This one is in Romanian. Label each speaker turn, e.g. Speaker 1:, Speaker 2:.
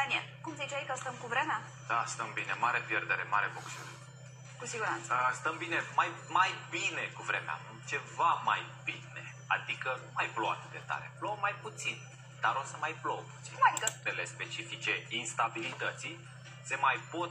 Speaker 1: Daniel, cum ziceai că stăm cu vremea?
Speaker 2: Da, stăm bine. Mare pierdere, mare boxer.
Speaker 1: Cu siguranță.
Speaker 2: Uh, stăm bine, mai, mai bine cu vremea. Ceva mai bine. Adică nu mai plouă atât de tare. Plouă mai puțin, dar o să mai plouă puțin.
Speaker 1: Cum adică?
Speaker 2: Specifice instabilității se mai pot